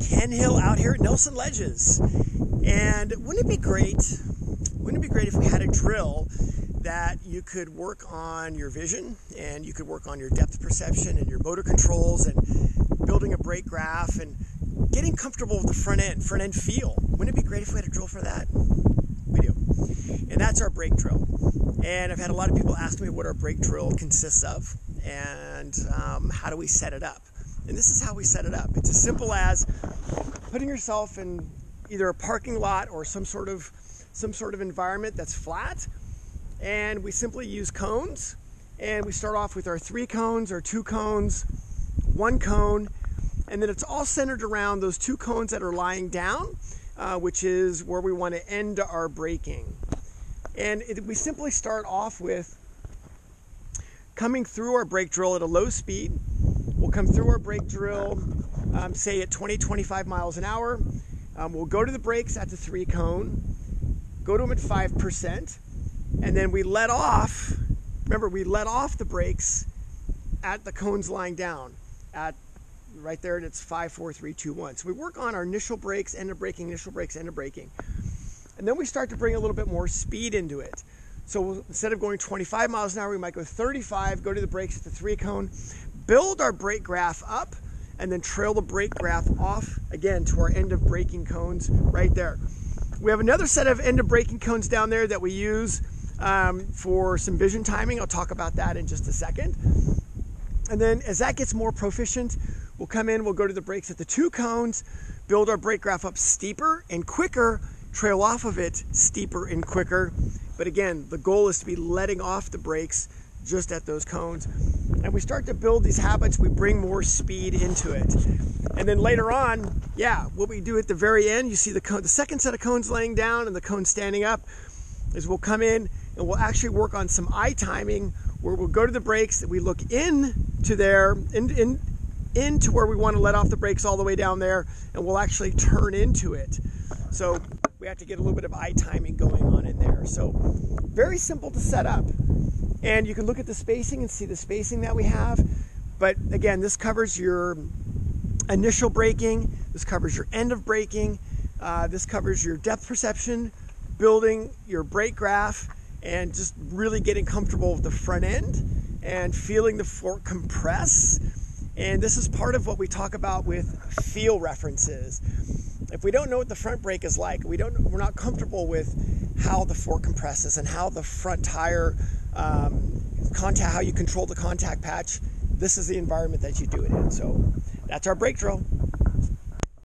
Ken Hill out here at Nelson Ledges. And wouldn't it be great? Wouldn't it be great if we had a drill that you could work on your vision and you could work on your depth perception and your motor controls and building a brake graph and getting comfortable with the front end, front end feel. Wouldn't it be great if we had a drill for that? We do. And that's our brake drill. And I've had a lot of people ask me what our brake drill consists of and um, how do we set it up. And this is how we set it up. It's as simple as putting yourself in either a parking lot or some sort of some sort of environment that's flat. And we simply use cones. And we start off with our three cones or two cones, one cone, and then it's all centered around those two cones that are lying down, uh, which is where we want to end our braking. And it, we simply start off with coming through our brake drill at a low speed We'll come through our brake drill, um, say at 20, 25 miles an hour. Um, we'll go to the brakes at the three cone, go to them at 5%, and then we let off. Remember, we let off the brakes at the cones lying down at right there, and it's five, four, three, two, one. So we work on our initial brakes, end of braking, initial brakes, end of braking. And then we start to bring a little bit more speed into it. So instead of going 25 miles an hour, we might go 35, go to the brakes at the three cone, build our brake graph up and then trail the brake graph off again to our end of braking cones right there. We have another set of end of braking cones down there that we use um, for some vision timing. I'll talk about that in just a second. And then as that gets more proficient, we'll come in, we'll go to the brakes at the two cones, build our brake graph up steeper and quicker, trail off of it steeper and quicker. But again, the goal is to be letting off the brakes just at those cones. And we start to build these habits, we bring more speed into it. And then later on, yeah, what we do at the very end, you see the, cone, the second set of cones laying down and the cone standing up, is we'll come in and we'll actually work on some eye timing where we'll go to the brakes, that we look in to there, in, in, into where we want to let off the brakes all the way down there, and we'll actually turn into it. So we have to get a little bit of eye timing going on in there. So very simple to set up. And you can look at the spacing and see the spacing that we have. But again, this covers your initial braking, this covers your end of braking, uh, this covers your depth perception, building your brake graph, and just really getting comfortable with the front end and feeling the fork compress. And this is part of what we talk about with feel references. If we don't know what the front brake is like, we don't, we're not comfortable with how the fork compresses and how the front tire um, contact, how you control the contact patch. This is the environment that you do it in. So that's our brake drill.